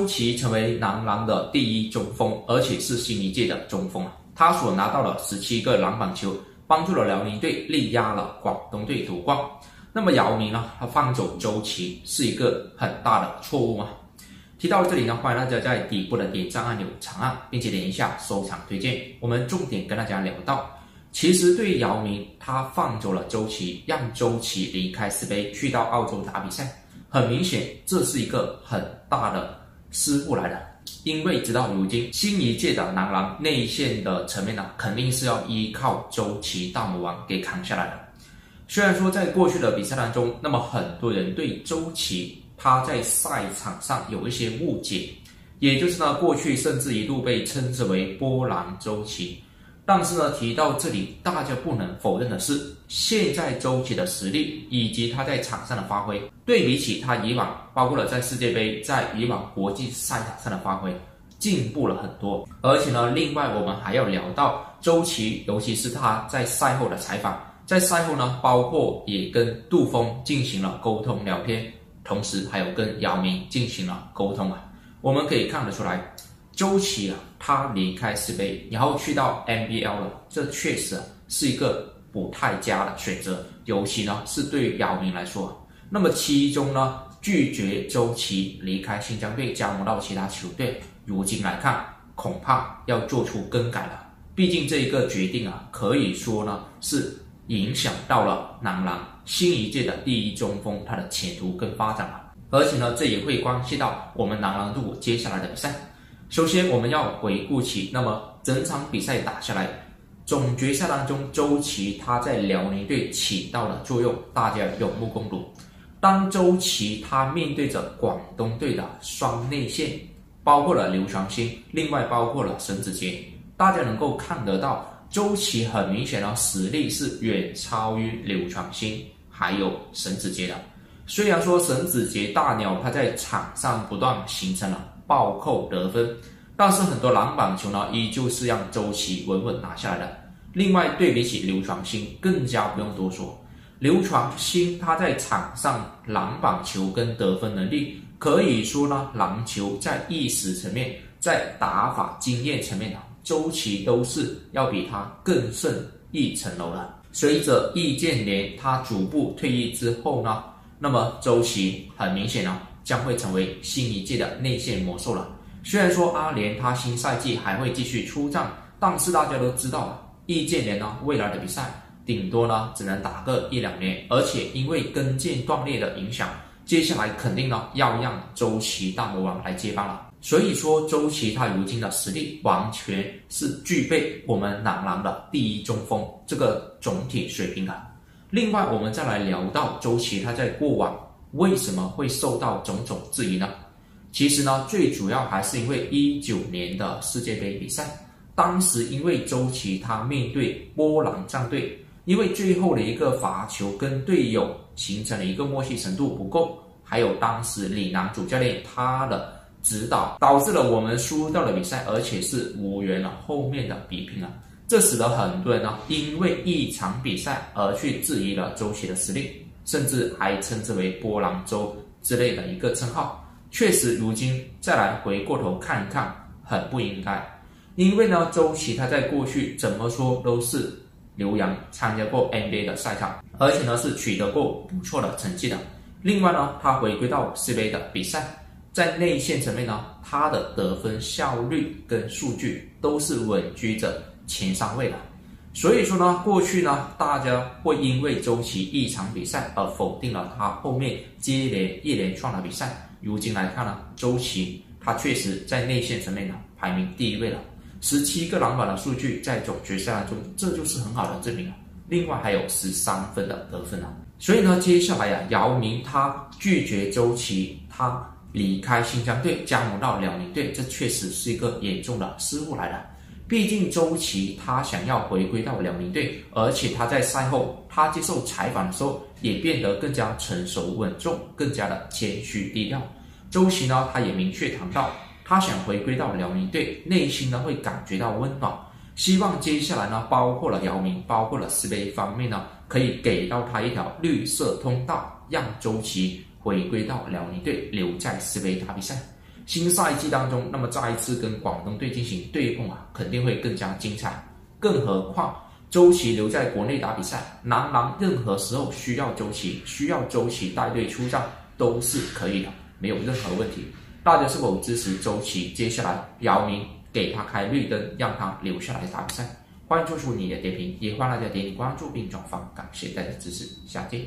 周琦成为男篮的第一中锋，而且是新一届的中锋啊。他所拿到的十七个篮板球，帮助了辽宁队力压了广东队夺冠。那么姚明呢？他放走周琦是一个很大的错误吗？提到这里呢，欢迎大家在底部的点赞按钮长按，并且点一下收藏推荐。我们重点跟大家聊到，其实对于姚明，他放走了周琦，让周琦离开世杯，去到澳洲打比赛，很明显这是一个很大的师傅来的。因为直到如今，新一届的男篮内线的层面呢，肯定是要依靠周琦大魔王给扛下来的。虽然说在过去的比赛当中，那么很多人对周琦他在赛场上有一些误解，也就是呢，过去甚至一度被称之为波兰周琦。但是呢，提到这里，大家不能否认的是，现在周琦的实力以及他在场上的发挥，对比起他以往，包括了在世界杯，在以往国际赛场上的发挥，进步了很多。而且呢，另外我们还要聊到周琦，尤其是他在赛后的采访。在赛后呢，包括也跟杜峰进行了沟通聊天，同时还有跟姚明进行了沟通啊。我们可以看得出来，周琦啊，他离开世杯，然后去到 NBL 了，这确实啊是一个不太佳的选择，尤其呢是对姚明来说。那么其中呢，拒绝周琦离开新疆队，加盟到其他球队，如今来看，恐怕要做出更改了。毕竟这一个决定啊，可以说呢是。影响到了男篮新一届的第一中锋他的前途跟发展了，而且呢，这也会关系到我们男篮队伍接下来的比赛。首先，我们要回顾起，那么整场比赛打下来，总决赛当中，周琦他在辽宁队起到的作用，大家有目共睹。当周琦他面对着广东队的双内线，包括了刘传兴，另外包括了沈子杰，大家能够看得到。周琦很明显的实力是远超于刘传兴还有沈子杰的。虽然说沈子杰大鸟他在场上不断形成了暴扣得分，但是很多篮板球呢依旧是让周琦稳稳拿下来的。另外对比起刘传兴，更加不用多说，刘传兴他在场上篮板球跟得分能力，可以说呢篮球在意识层面，在打法经验层面呢。周琦都是要比他更胜一层楼的。随着易建联他逐步退役之后呢，那么周琦很明显呢将会成为新一届的内线魔兽了。虽然说阿联他新赛季还会继续出战，但是大家都知道，易建联呢未来的比赛顶多呢只能打个一两年，而且因为跟腱断裂的影响，接下来肯定呢要让周琦大魔王来接班了。所以说，周琦他如今的实力完全是具备我们男篮的第一中锋这个总体水平的。另外，我们再来聊到周琦他在过往为什么会受到种种质疑呢？其实呢，最主要还是因为一九年的世界杯比赛，当时因为周琦他面对波兰战队，因为最后的一个罚球跟队友形成了一个默契程度不够，还有当时李楠主教练他的。指导导致了我们输掉了比赛，而且是无缘了后面的比拼啊！这使得很多人呢，因为一场比赛而去质疑了周琦的实力，甚至还称之为“波兰周”之类的一个称号。确实，如今再来回过头看一看，很不应该。因为呢，周琦他在过去怎么说都是留洋参加过 NBA 的赛场，而且呢是取得过不错的成绩的。另外呢，他回归到 CBA 的比赛。在内线层面呢，他的得分效率跟数据都是稳居着前三位的。所以说呢，过去呢，大家会因为周琦一场比赛而否定了他后面接连一连串的比赛。如今来看呢，周琦他确实在内线层面呢排名第一位了，十七个篮板的数据在总决赛当中，这就是很好的证明了。另外还有十三分的得分啊。所以呢，接下来呀，姚明他拒绝周琦，他。离开新疆队，加盟到辽宁队，这确实是一个严重的失误来的。毕竟周琦他想要回归到辽宁队，而且他在赛后他接受采访的时候也变得更加成熟稳重，更加的谦虚低调。周琦呢，他也明确谈到，他想回归到辽宁队，内心呢会感觉到温暖，希望接下来呢，包括了姚明，包括了 CBA 方面呢，可以给到他一条绿色通道，让周琦。回归到辽宁队，留在世杯打比赛。新赛季当中，那么再一次跟广东队进行对碰啊，肯定会更加精彩。更何况周琦留在国内打比赛，男篮任何时候需要周琦，需要周琦带队出战都是可以的，没有任何问题。大家是否支持周琦？接下来姚明给他开绿灯，让他留下来打比赛？欢迎做出你的点评，也欢迎大家点点关注并转发，感谢大家支持，下见。